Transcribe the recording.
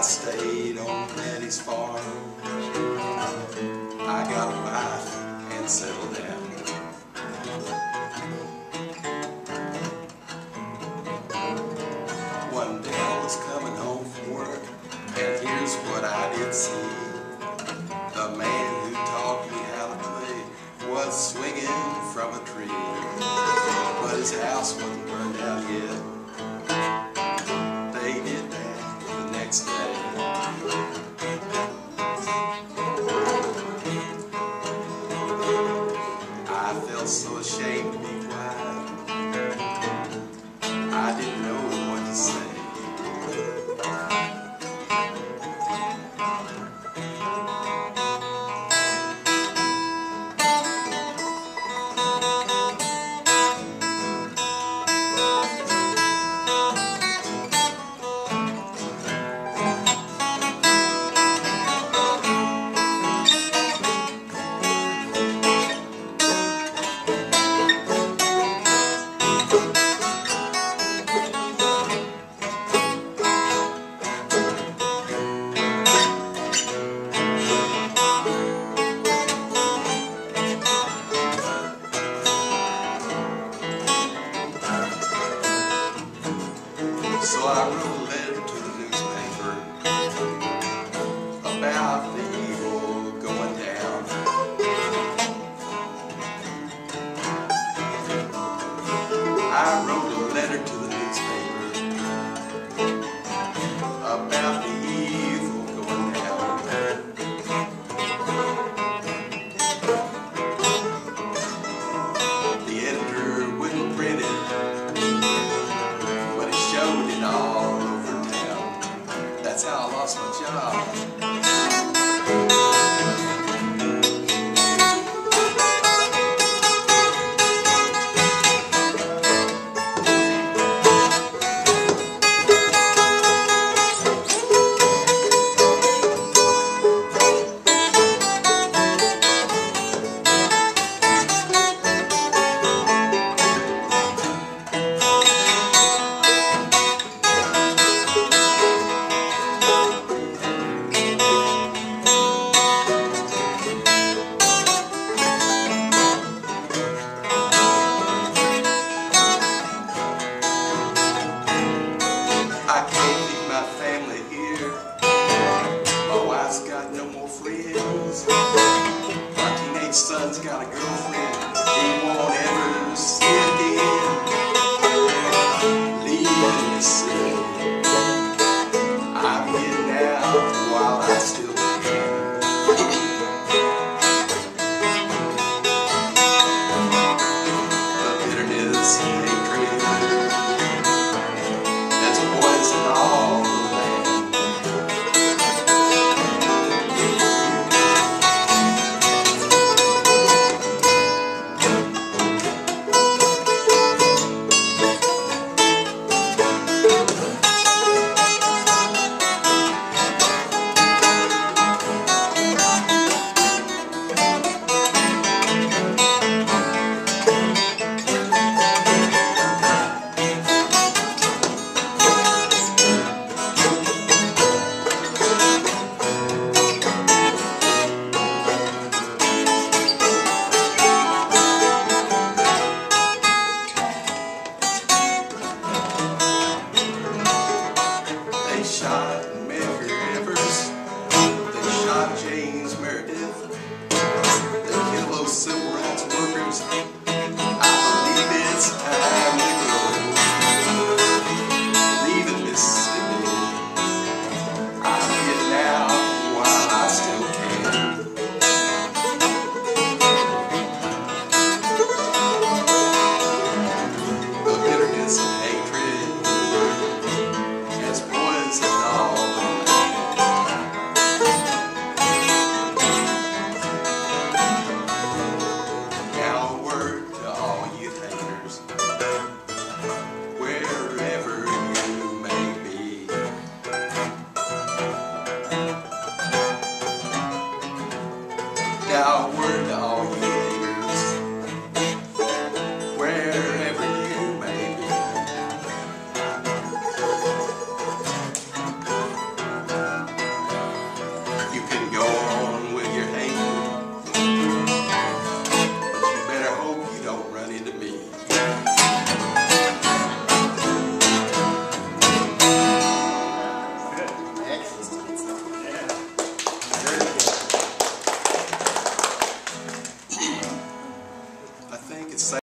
I stayed on Daddy's farm. I got a wife and settled down. One day I was coming home from work, and here's what I did see. The man who taught me how to play was swinging from a tree, but his house wasn't burned out yet. 我接了。